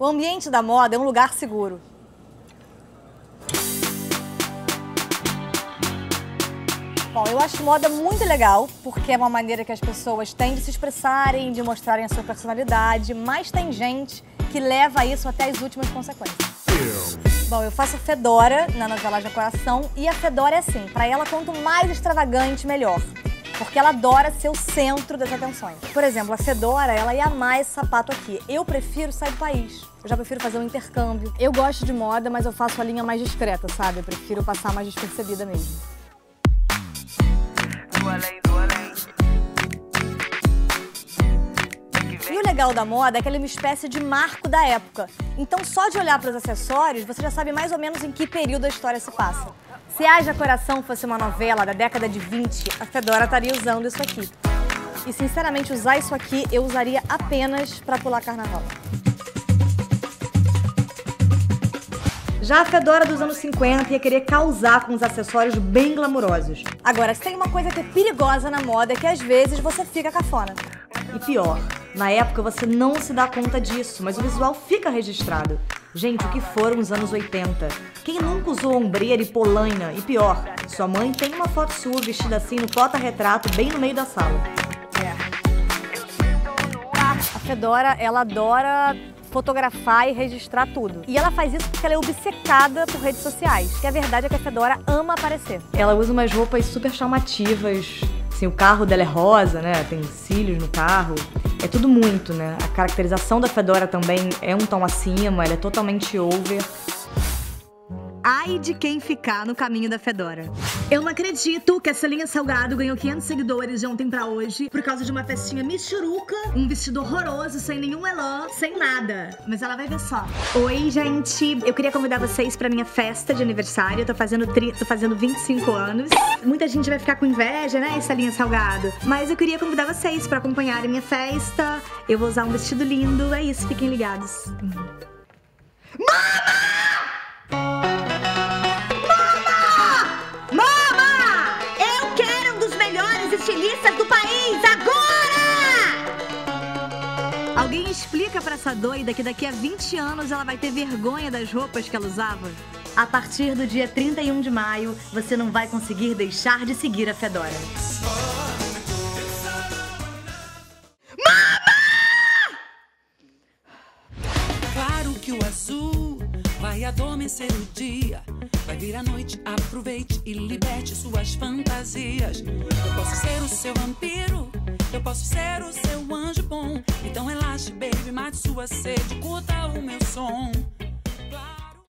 O ambiente da moda é um lugar seguro. Bom, eu acho moda muito legal, porque é uma maneira que as pessoas têm de se expressarem, de mostrarem a sua personalidade, mas tem gente que leva isso até as últimas consequências. Bom, eu faço Fedora na novela Coração e a Fedora é assim, para ela quanto mais extravagante, melhor. Porque ela adora ser o centro das atenções. Por exemplo, a Fedora, ela ia amar esse sapato aqui. Eu prefiro sair do país. Eu já prefiro fazer um intercâmbio. Eu gosto de moda, mas eu faço a linha mais discreta, sabe? Eu prefiro passar mais despercebida mesmo. E o legal da moda é que ela é uma espécie de marco da época. Então, só de olhar para os acessórios, você já sabe mais ou menos em que período a história se passa. Se Haja Coração fosse uma novela da década de 20, a Fedora estaria usando isso aqui. E, sinceramente, usar isso aqui eu usaria apenas para pular carnaval. Já a Fedora dos anos 50 ia querer causar com os acessórios bem glamurosos. Agora, se tem uma coisa que é perigosa na moda é que às vezes você fica cafona. E pior, na época você não se dá conta disso, mas o visual fica registrado. Gente, o que foram os anos 80? Quem nunca usou ombreira e polaina? E pior, sua mãe tem uma foto sua vestida assim no porta-retrato bem no meio da sala. A Fedora, ela adora fotografar e registrar tudo. E ela faz isso porque ela é obcecada por redes sociais. E a verdade é que a Fedora ama aparecer. Ela usa umas roupas super chamativas. Assim, o carro dela é rosa, né? Tem cílios no carro. É tudo muito, né? A caracterização da Fedora também é um tom acima, ela é totalmente over. Ai de quem ficar no caminho da Fedora. Eu não acredito que essa linha Salgado ganhou 500 seguidores de ontem pra hoje por causa de uma festinha michuruca, um vestido horroroso, sem nenhum elan, sem nada. Mas ela vai ver só. Oi, gente. Eu queria convidar vocês pra minha festa de aniversário. Eu tô fazendo, tri... tô fazendo 25 anos. Muita gente vai ficar com inveja, né, essa linha Salgado. Mas eu queria convidar vocês pra acompanharem minha festa. Eu vou usar um vestido lindo. É isso, fiquem ligados. Mama! Estilistas do país agora! Alguém explica pra essa doida que daqui a 20 anos ela vai ter vergonha das roupas que ela usava? A partir do dia 31 de maio, você não vai conseguir deixar de seguir a Fedora. Claro que o azul vai adormecer o dia. Vai vir a noite, aproveite e liberte suas fantasias. Eu posso ser o seu vampiro, eu posso ser o seu anjo bom. Então relaxe, baby, mate sua sede, curta o meu som.